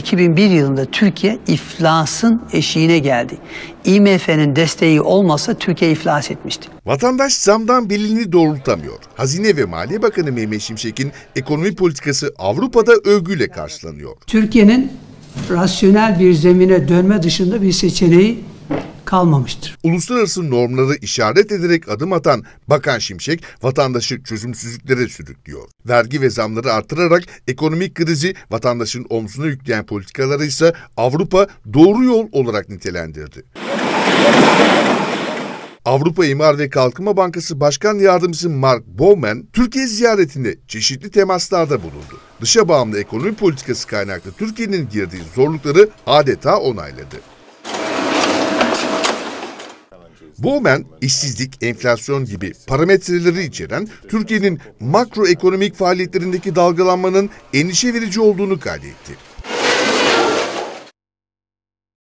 2001 yılında Türkiye iflasın eşiğine geldi. IMF'nin desteği olmasa Türkiye iflas etmişti. Vatandaş zamdan belini doğrultamıyor. Hazine ve Maliye Bakanı Mehmet Şimşek'in ekonomi politikası Avrupa'da övgüyle karşılanıyor. Türkiye'nin rasyonel bir zemine dönme dışında bir seçeneği kalmamıştır. Uluslararası normları işaret ederek adım atan Bakan Şimşek vatandaşı çözümsüzlüklere sürüklüyor. Vergi ve zamları artırarak ekonomik krizi vatandaşın omzuna yükleyen politikaları ise Avrupa doğru yol olarak nitelendirdi. Avrupa İmar ve Kalkınma Bankası Başkan Yardımcısı Mark Bowman, Türkiye ziyaretinde çeşitli temaslarda bulundu. Dışa bağımlı ekonomi politikası kaynaklı Türkiye'nin girdiği zorlukları adeta onayladı. Bowman, işsizlik, enflasyon gibi parametreleri içeren Türkiye'nin makroekonomik faaliyetlerindeki dalgalanmanın endişe verici olduğunu kaydetti.